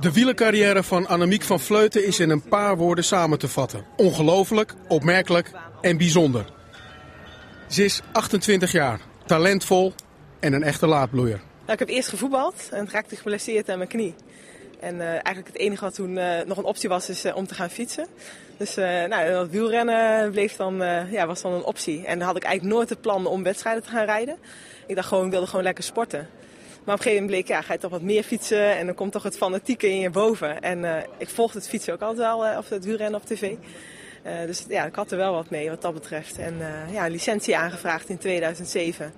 De wielercarrière van Annemiek van Vleuten is in een paar woorden samen te vatten. Ongelooflijk, opmerkelijk en bijzonder. Ze is 28 jaar, talentvol en een echte laadbloeier. Nou, ik heb eerst gevoetbald en raakte geblesseerd aan mijn knie. En uh, eigenlijk het enige wat toen uh, nog een optie was, is uh, om te gaan fietsen. Dus nou, dat wielrennen bleef dan, ja, was dan een optie. En dan had ik eigenlijk nooit het plan om wedstrijden te gaan rijden. Ik dacht gewoon, ik wilde gewoon lekker sporten. Maar op een gegeven moment bleek, ja, ga je toch wat meer fietsen en dan komt toch het fanatieke in je boven. En ik volgde het fietsen ook altijd wel, of het wielrennen op tv. Uh, dus ja, ik had er wel wat mee wat dat betreft. En ja, licentie aangevraagd in 2007.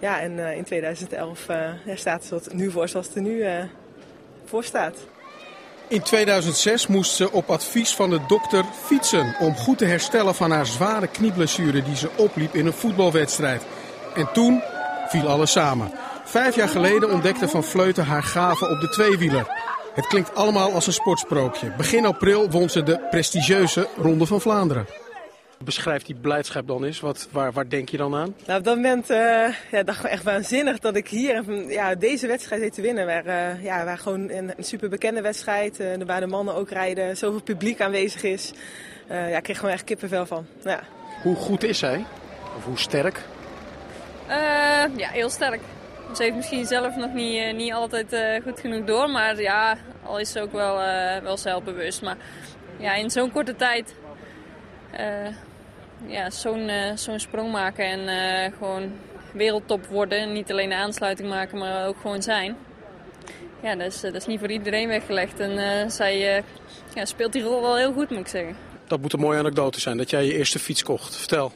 Ja, en in 2011 ja, staat het nu voor zoals het er nu voor staat. In 2006 moest ze op advies van de dokter fietsen om goed te herstellen van haar zware knieblessure die ze opliep in een voetbalwedstrijd. En toen viel alles samen. Vijf jaar geleden ontdekte Van Vleuten haar gave op de tweewieler. Het klinkt allemaal als een sportsprookje. Begin april won ze de prestigieuze Ronde van Vlaanderen. Beschrijf die blijdschap dan eens. Wat, waar, waar denk je dan aan? Nou, op dat moment uh, ja, dacht ik echt waanzinnig dat ik hier ja, deze wedstrijd heet te winnen. Waar, uh, ja, waar gewoon een, een super bekende wedstrijd, uh, waar de mannen ook rijden, zoveel publiek aanwezig is. ja, ik kreeg gewoon echt kippenvel van. Ja. Hoe goed is zij? Of hoe sterk? ja, heel sterk. Ze heeft misschien zelf nog niet, niet altijd goed genoeg door, maar ja, al is ze ook wel, wel zelfbewust. Maar ja, in zo'n korte tijd ja, zo'n zo'n sprong maken en gewoon wereldtop worden. Niet alleen de aansluiting maken, maar ook gewoon zijn. Ja, dat is, dat is niet voor iedereen weggelegd. En zij ja, speelt die rol wel heel goed, moet ik zeggen. Dat moet een mooie anekdote zijn, dat jij je eerste fiets kocht. Vertel.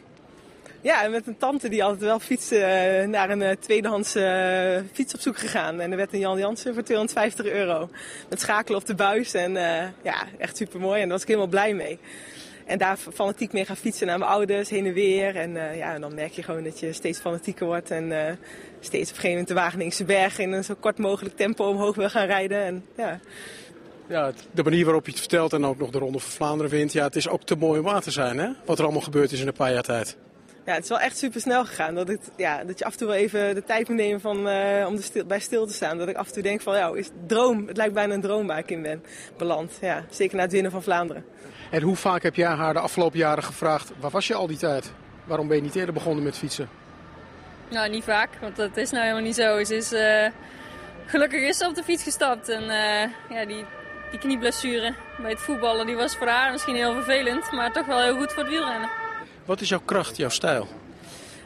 Ja, met een tante die altijd wel fietsen naar een tweedehands fiets op zoek gegaan. En er werd een Jan Jansen voor 250 euro. Met schakelen op de buis en ja, echt super mooi. En daar was ik helemaal blij mee. En daar fanatiek mee gaan fietsen naar mijn ouders, heen en weer. En ja, dan merk je gewoon dat je steeds fanatieker wordt. En steeds op een gegeven moment de Wageningse berg in een zo kort mogelijk tempo omhoog wil gaan rijden. En, ja. Ja, de manier waarop je het vertelt en ook nog de Ronde van Vlaanderen wint. Ja, het is ook te mooi om waar te zijn, hè? Wat er allemaal gebeurd is in een paar jaar tijd. Ja, het is wel echt super snel gegaan. Dat, het, ja, dat je af en toe wel even de tijd moet nemen van, uh, om stil, bij stil te staan. Dat ik af en toe denk van, ja, is droom. Het lijkt bijna een droom waar ik in ben beland. Ja, zeker na het winnen van Vlaanderen. En hoe vaak heb jij haar de afgelopen jaren gevraagd, waar was je al die tijd? Waarom ben je niet eerder begonnen met fietsen? Nou, niet vaak, want dat is nou helemaal niet zo. Ze is uh, gelukkig is ze op de fiets gestapt. En uh, ja, die, die knieblessure bij het voetballen die was voor haar misschien heel vervelend, maar toch wel heel goed voor het wielrennen. Wat is jouw kracht, jouw stijl?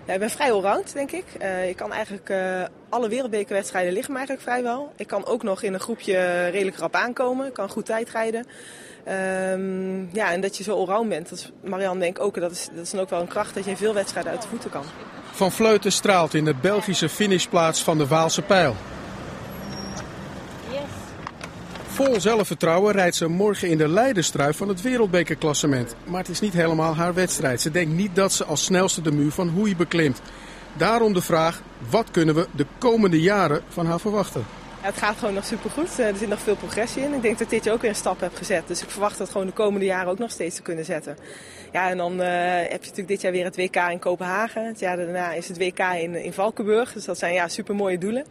Ja, ik ben vrij allround, denk ik. Uh, ik kan eigenlijk uh, alle wereldbekerwedstrijden liggen me eigenlijk vrijwel. Ik kan ook nog in een groepje redelijk rap aankomen. Ik kan goed tijd rijden. Um, ja, en dat je zo allround bent, dat is Marianne denk ik ook. Dat is, dat is dan ook wel een kracht dat je veel wedstrijden uit de voeten kan. Van Vleuten straalt in de Belgische finishplaats van de Waalse Pijl. Vol zelfvertrouwen rijdt ze morgen in de leiderstrui van het wereldbekerklassement. Maar het is niet helemaal haar wedstrijd. Ze denkt niet dat ze als snelste de muur van Hoei beklimt. Daarom de vraag, wat kunnen we de komende jaren van haar verwachten? Het gaat gewoon nog supergoed. Er zit nog veel progressie in. Ik denk dat dit je ook weer een stap hebt gezet. Dus ik verwacht dat gewoon de komende jaren ook nog steeds te kunnen zetten. Ja, en dan uh, heb je natuurlijk dit jaar weer het WK in Kopenhagen. Het jaar daarna is het WK in, in Valkenburg. Dus dat zijn ja, super mooie doelen.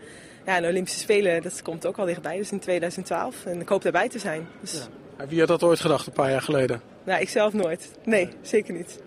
Ja, de Olympische Spelen, dat komt ook al dichtbij. Dus in 2012. En ik hoop daarbij te zijn. Dus... Ja. Wie had dat ooit gedacht, een paar jaar geleden? Nou, ik zelf nooit. Nee, zeker niet.